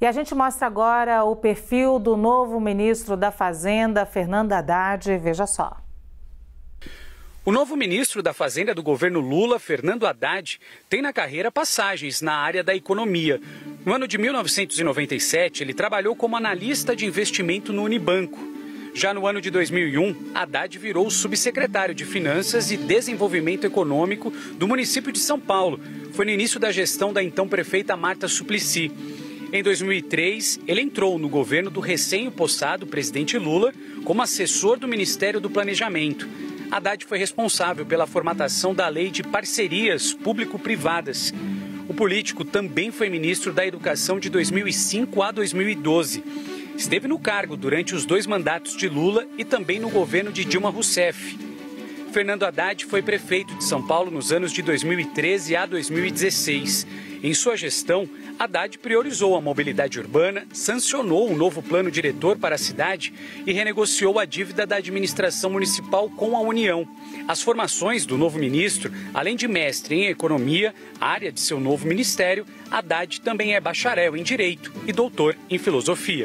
E a gente mostra agora o perfil do novo ministro da Fazenda, Fernando Haddad. Veja só. O novo ministro da Fazenda do governo Lula, Fernando Haddad, tem na carreira passagens na área da economia. No ano de 1997, ele trabalhou como analista de investimento no Unibanco. Já no ano de 2001, Haddad virou subsecretário de Finanças e Desenvolvimento Econômico do município de São Paulo. Foi no início da gestão da então prefeita Marta Suplicy. Em 2003, ele entrou no governo do recém-possado presidente Lula como assessor do Ministério do Planejamento. Haddad foi responsável pela formatação da Lei de Parcerias Público-Privadas. O político também foi ministro da Educação de 2005 a 2012. Esteve no cargo durante os dois mandatos de Lula e também no governo de Dilma Rousseff. Fernando Haddad foi prefeito de São Paulo nos anos de 2013 a 2016. Em sua gestão, Haddad priorizou a mobilidade urbana, sancionou um novo plano diretor para a cidade e renegociou a dívida da administração municipal com a União. As formações do novo ministro, além de mestre em economia, área de seu novo ministério, Haddad também é bacharel em direito e doutor em filosofia.